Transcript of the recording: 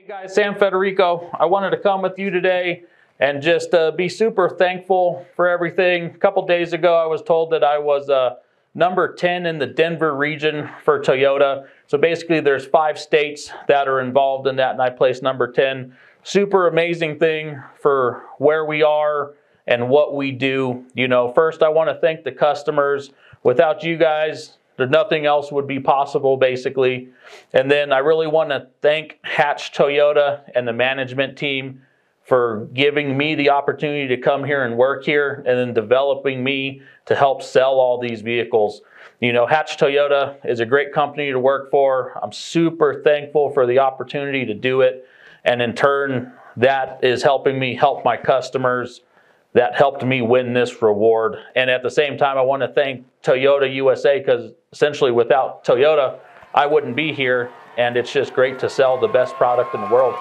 Hey guys, Sam Federico. I wanted to come with you today and just uh, be super thankful for everything. A couple days ago, I was told that I was uh, number 10 in the Denver region for Toyota. So basically, there's five states that are involved in that, and I placed number 10. Super amazing thing for where we are and what we do. You know, first, I want to thank the customers. Without you guys, nothing else would be possible, basically. And then I really want to thank Hatch Toyota and the management team for giving me the opportunity to come here and work here and then developing me to help sell all these vehicles. You know, Hatch Toyota is a great company to work for. I'm super thankful for the opportunity to do it. And in turn, that is helping me help my customers. That helped me win this reward. And at the same time, I want to thank Toyota USA because essentially without Toyota, I wouldn't be here. And it's just great to sell the best product in the world.